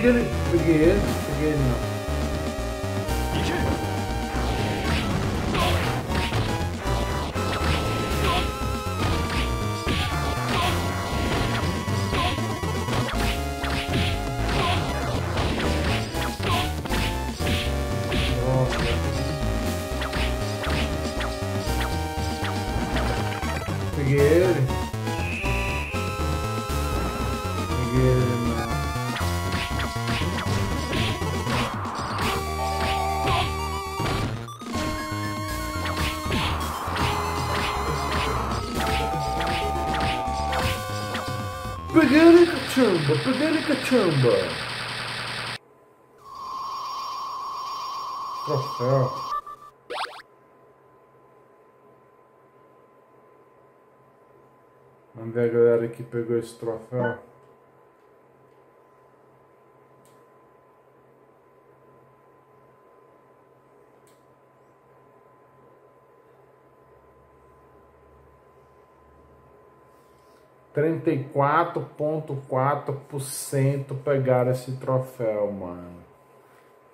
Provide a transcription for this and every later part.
Peguei, peguei ele, peguei Peguei ele. Peguei ele cachamba. Troféu. Vamos ver a galera que pegou esse troféu. Trinta e quatro ponto quatro por cento pegaram esse troféu, mano.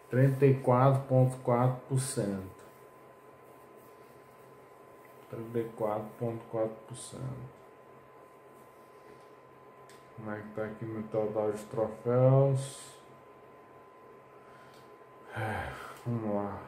Trinta e quatro ponto quatro por cento. Trinta e quatro ponto quatro por cento. Como é que tá aqui no total de troféus? É, vamos lá.